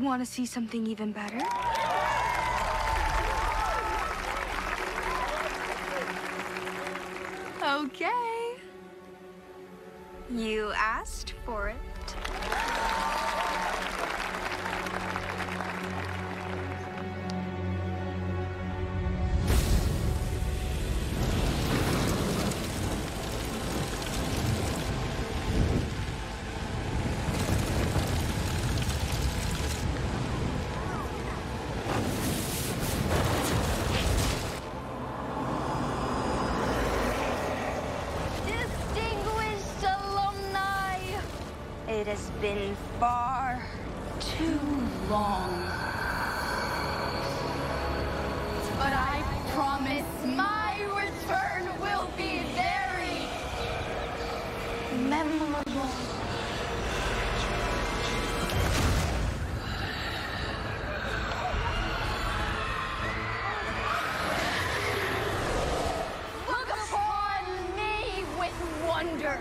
Want to see something even better? Okay. You asked for it. It has been far too long. But I promise my return will be very memorable. Look upon me with wonder.